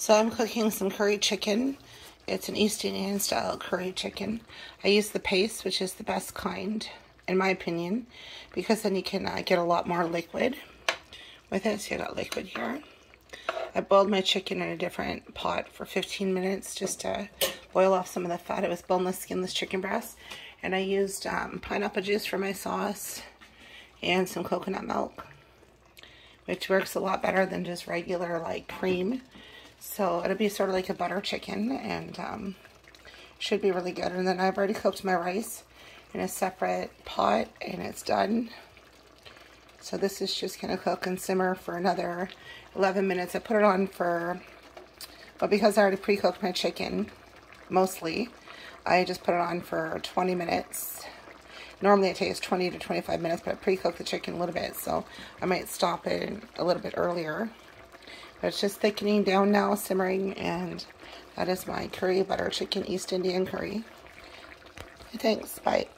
So I'm cooking some curry chicken. It's an East Indian style curry chicken. I use the paste, which is the best kind, in my opinion, because then you can uh, get a lot more liquid with it. So I got liquid here. I boiled my chicken in a different pot for 15 minutes just to boil off some of the fat. It was boneless, skinless chicken breast. And I used um, pineapple juice for my sauce and some coconut milk, which works a lot better than just regular like cream. So it'll be sort of like a butter chicken and um, should be really good. And then I've already cooked my rice in a separate pot and it's done. So this is just going to cook and simmer for another 11 minutes. I put it on for, but because I already pre-cooked my chicken, mostly, I just put it on for 20 minutes. Normally it takes 20 to 25 minutes, but I pre-cooked the chicken a little bit, so I might stop it a little bit earlier. It's just thickening down now, simmering, and that is my curry butter chicken East Indian curry. Thanks, bye.